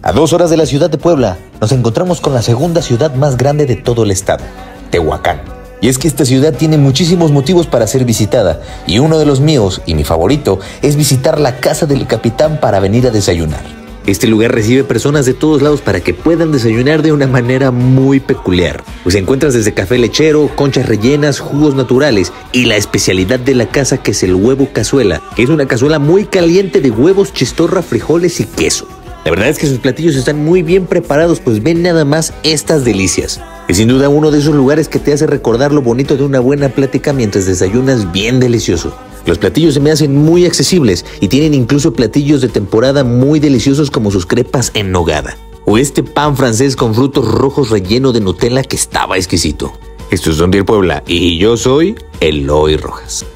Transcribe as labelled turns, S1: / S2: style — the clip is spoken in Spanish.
S1: A dos horas de la ciudad de Puebla, nos encontramos con la segunda ciudad más grande de todo el estado, Tehuacán. Y es que esta ciudad tiene muchísimos motivos para ser visitada, y uno de los míos, y mi favorito, es visitar la casa del capitán para venir a desayunar. Este lugar recibe personas de todos lados para que puedan desayunar de una manera muy peculiar. Pues encuentras desde café lechero, conchas rellenas, jugos naturales y la especialidad de la casa que es el huevo cazuela, que es una cazuela muy caliente de huevos, chistorra, frijoles y queso. La verdad es que sus platillos están muy bien preparados, pues ven nada más estas delicias. Es sin duda uno de esos lugares que te hace recordar lo bonito de una buena plática mientras desayunas bien delicioso. Los platillos se me hacen muy accesibles y tienen incluso platillos de temporada muy deliciosos como sus crepas en nogada. O este pan francés con frutos rojos relleno de Nutella que estaba exquisito. Esto es Don Puebla y yo soy Eloy Rojas.